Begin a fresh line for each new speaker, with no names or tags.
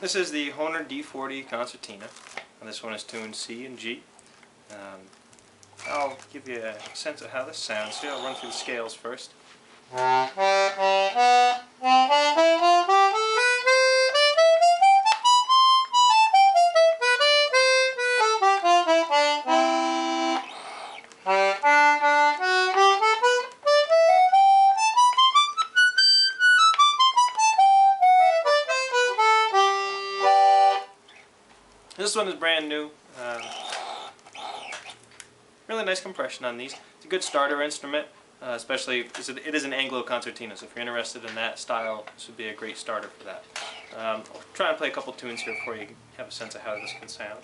This is the Hohner D40 concertina, and this one is tuned C and G. Um, I'll give you a sense of how this sounds here. I'll run through the scales first. This one is brand new. Um, really nice compression on these. It's a good starter instrument, uh, especially it is an Anglo concertina. So if you're interested in that style, this would be a great starter for that. Um, I'll try and play a couple tunes here for you have a sense of how this can sound.